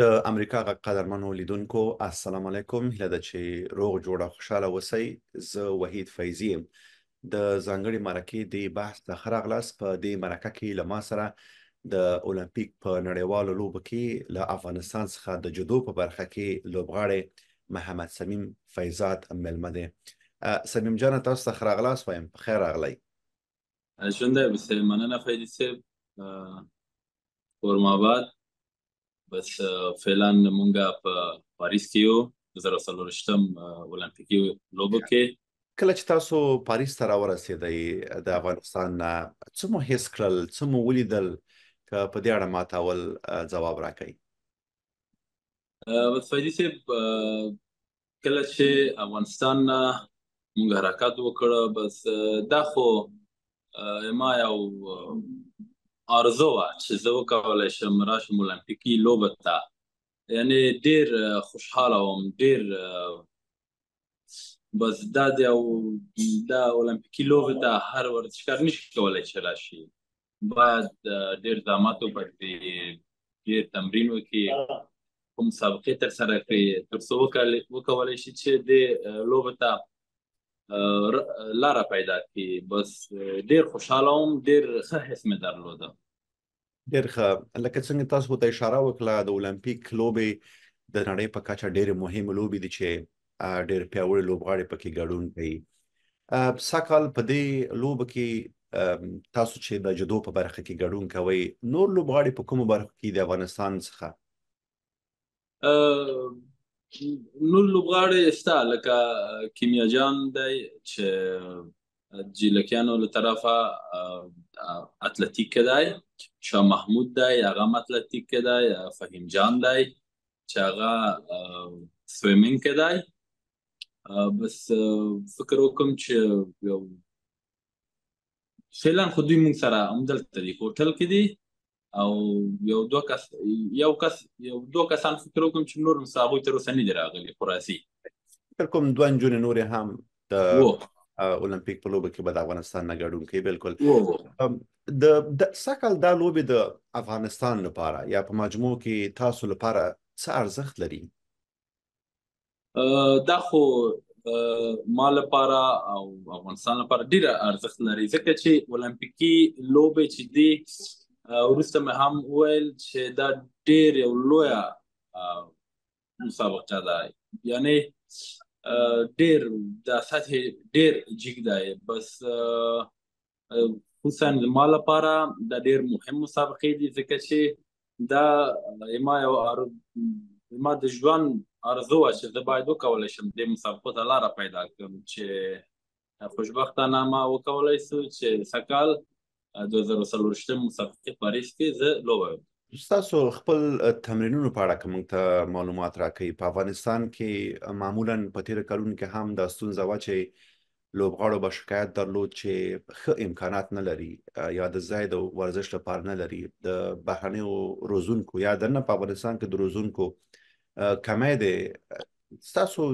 د امریکا غږ قدرمنو لیدونکو السلام علیکم هیله ده چې روغ جوړ او خوشاله اوسئ زه وحید فیضي یم د ځانګړې مرکې دې بحث ته ښه راغلاست په دې مرکه کې له ما سره د اولمپیک په نړیوالو لوبو کې له افغانستان څخه د جودو په برخه کې لوبغاړی محمد صمیم فیضات ملمه دی صمیم جان تاسو ته راغلاس وایم په خیر راغلی ژوندی اوسې مننه فیضي صاحب کورم آباد بس فعلا مونږه په پاریس کې یو د زر څلورشتم اولمپیکي لوبو کې کله چې تاسو پاریس ته راورسېدئ د افغانستان نه څه مو حس کړل څه مو ولیدل که په دې اړه ماته اول ځواب راکړئ بس فیضي صاحب کله چې افغانستان نه موږ حرکت وکړ بس دا خو ما یو آرزو وه چې زه وکولی شم راشم المپیکي لوبه ته یعنی ډیر خوشحاله وم ډیر بس دا د او دا المپیکي لوبه ته هر ورزشکار نشي کولای چې راشي باید ډېر زحمت وباسي ډېر تمرین وکړي کوم سابقې تر سره کړي تر څو وکولی شي چې دې لوبې ته لاره پیدا کړي بس ډېر خوشحاله وم ډېر ښه حس مې درلوده ډېر ښه لکه څنګه تاسو ته اشاره وکړه د المپیک لوبې د نړۍ په کچه ډېرې مهمې لوبې دي چې ډېر پیاوړي لوبغاړي پکې ګډون کوي سږکال په دې لوبه کې تاسو چې د جدو په برخه کې ګډون کوئ نور لوبغاړي په کومو برخو کې د افغانستان څخه نور لوبغاړي شته لکه کیمیا جان دی چې جیلکیانو له طرفه اتلتیک کې دی شاه محمود دی هغه هم اتلتیک کې دی فهیم جان دی چې هغه سویمینګ کېدای بس فکر وکم چې یو فعلن خو دوی موږ سره همدلته دي هوټل کې دي او یو دوه کس یو کس یو دوه کسان فکر وکم چې نور مساغوی تر اوسه نه دي راغلي خراسي فکر کوم دوه نجونې نورې هم د اولمپیک په لوبه کې به د افغانستان نه ګډون کوي بالکل د د سکل دا لوبه د افغانستان لپاره یا په مجموع کې تاسو لپاره څه ارزښت لري دا خو ما لپاره او افغانستان لپاره ډیر ارزښت لري ځکه چې اولمپیکي لوبه چې دی ورسته مې هم ویل چې دا ډیر یو لوی مسابقه ده یعنی ډیر د سطح ډیر جګ دی بس خصوصا زما لپاره د ډیر مهم مسابقه دي ځکه چې دا ما یو ما د ژوند ارزو چې زه باید وکولای شم د مسابقو ته لاره پیدا کړم چې خوشبختانه ما وکولای سو چې سکال دوه زره څلورشتم مسابقې پاریس کې زه لوبه وکړم ستاسو خپل تمرینونو په اړه که موږ ته معلومات راکوي په افغانستان کې معمولا په تېرو کلونو کې هم دا ستونزه وه چې لوبغاړو به شکایت درلود چې ښه امکانات نه لري یا د ځای د ورزش لپاره نه لري د بهرنیو روزونکو یا دننه په افغانستان کې د روزونکو کمی دی ستاسو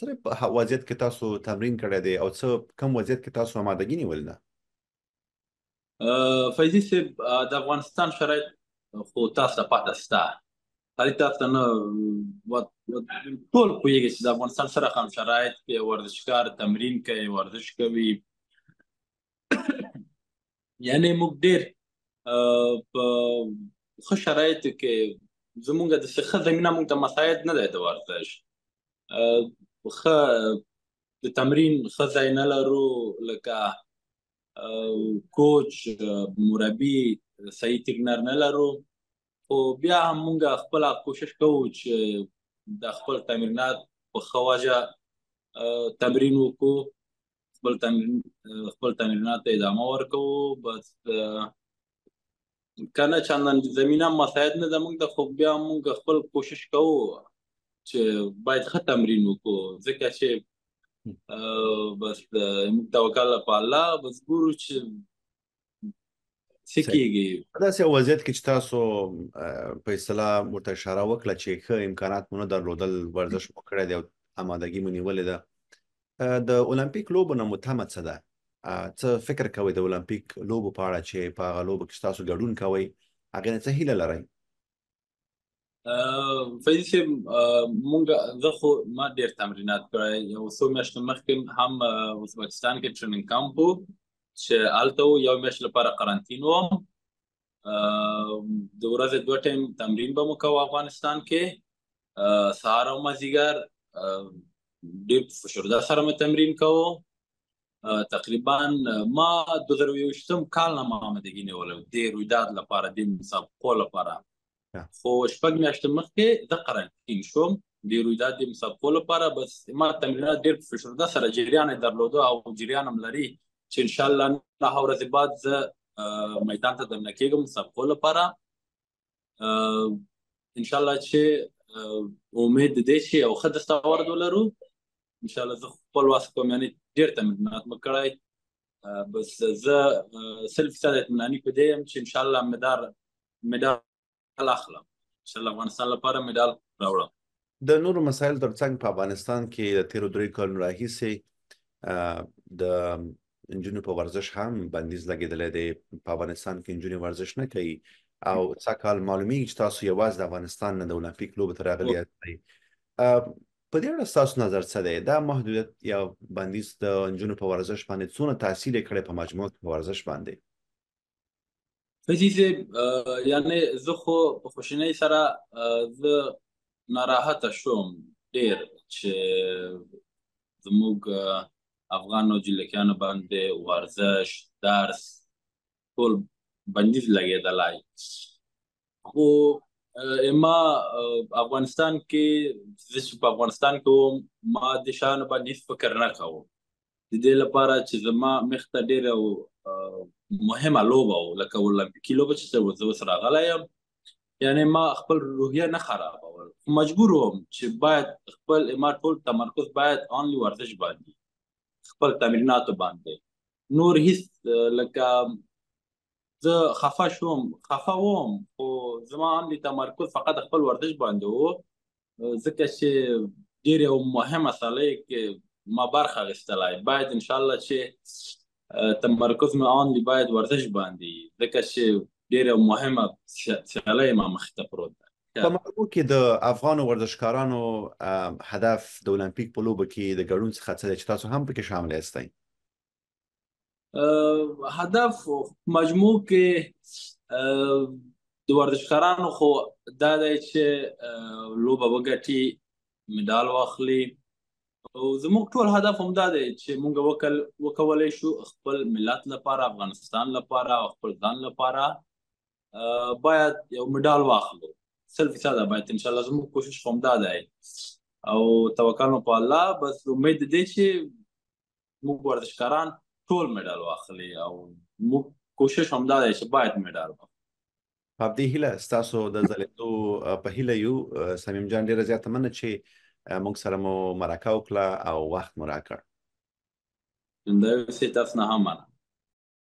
سره په وضعیت کې تاسو تمرین کړی دی او څه کم وضعیت کې تاسو آمادګي نیول ده فیضي صاحب د افغانستان شرایط خو تاسو ته پته شته هلي تاسو نه ټول پوهېږي چې د افغانستان سره هم شرایط کې ورزشکار تمرین کوي ورزش کوي یعنی موږ ډیر په ښه شرایطو کې زمونږ د ښه زمینه موږ ته مساعد نه دی د ورزش ښه د تمرین ښه ځای نه لرو لکه کوچ مربي صحیح ترینر نه لرو خو بیا هم موږ خپل کوشش کوو چې د خپل تمرینات په ښه وجه تمرین وکړو خپل تمرین خپل تمرینات ته ادامه ورکوو بس کنه چندان زمينه مساعد نه زمونږ ته خو بیا مونږ خپل کوشش کوو چې باید ښه تمرین وکړو ځکه چې بس توکل په الله بس ګورو چې څه کیږي په داسې وضعیت کې چې تاسو په اصطلاح ورته اشاره وکړه چې ښه امکانات مونږ درلودل ورزش مو کړی دی او آمادګي مو نیولې ده د اولمپیک لوبو نه مو تمه څه ده څه فکر کوئ د اولمپیک لوبو په اړه چې په هغه لوبو کې تاسو ګډون کوئ هغې نه څه هیله لرئ فیض صاحب مونږ زه خو ما ډېر تمرینات کړی یو څو میاشتې مخکې هم ازبکستان کې ټریننګ کمپ و چې هلته و یو میاشت لپاره قرنطین وم د ورځې دوه ټایم تمرین به مو کوه افغانستان کې سهار او مازیګر ډېر فشرده سره مې تمرین کوو تقریبا ما د درو یو شتم کال نه محمد ګی نه ولو د رویداد لپاره د حساب خو لپاره خو شپږ میاشتې مخکې د قرانتین شوم د رویداد د حساب خو لپاره بس ما تمرینات ډیر فشر ده سره جریان درلود او جریان هم لري چې ان شاء الله نه اورځ بعد زه میدان ته دنه کېږم حساب خو لپاره ان شاء الله چې امید دې شي او خدای ستاور دولرو ان شاء الله زه خپل واسه کوم یعنی ډیر ته مدنات مکړای بس زه سلف ساده اطمینانی په دې يم چې ان شاء الله مدار مدار اخلم ان شاء الله افغانستان لپاره مدال راوړم د نورو مسایلو ترڅنګ په افغانستان کې د تېرو درې کلونو راهیسې د نجونو په ورزش هم بندیز لګېدلی دی په افغانستان کې نجونې ورزش نه کوي او څه کال معلومیږي چې تاسو یوازې د افغانستان نه د المپیک لوبو ته راغلي یاست په دې اړه ستاسو نظر څه دی دا محدودیت یا بندیز د نجونو په ورزش باندې څونه تاثیر یې کړی په مجموع کې په ورزش باندې فزي صاحب یعنی زه خو په خوشینۍ سره زه ناراحته شوم ډیر چې زموږ افغانو جلکیانو باندې ورزش درس ټول بندیز لګېدلی خو ما افغانستان کې زه چې په افغانستان کې وم ما د شیانو باندې هېڅ فکر نه کوم د دې لپاره چې زما مخ ته ډېره مهمه لوبه وه لکه اولمپیکي لوبه چې زه زه اوس راغلی یم یعنې ما خپل روحیه نه خرابول خو مجبور وم چې باید خپل ما ټول تمرکز باید آنلی ورزش باندې خپل تمریناتو باندې نور هیڅ لکه زه خفه شوم خفه وم خو زما هم د تمرکز فقط خپل ورزش باندې وو ځکه چې ډېر یو مهمه ساله کې ما برخه اخیستلای باید ان شاء الله چې تمرکز مې آن دی باید ورزش باندې ځکه چې ډیره مهمه سیالي ما مخ ته پروت ده په مکو کې د افغان ورزشکارانو هدف د اولمپیک په لوبه کې د ګډون څخه څه چې تاسو هم پکې شامل یاستئ هدف مجموع کې د ورزشکارانو خو دا دی چې لوبه وګټي مډال واخلي او زموږ ټول هدف هم دا دی چې موږ وکړ وکولای شو خپل ملت لپاره افغانستان لپاره او خپل ځان لپاره باید یو مډال واخلو سل فیصده باید ان شاء الله زموږ کوشش هم دا دی او توکل په الله بس امید دې چې موږ ورزشکاران ټول مډال واخلي او موږ کوشش هم دا دی چې باید مډال واخلي په دې هیله ستاسو د ځلېدو په هیله یو صمیم جان ډېره زیاته مننه چې موږ سره مو مرکه وکړه او وخت مو راکړ همدا یو څه تاسو نه هم مننه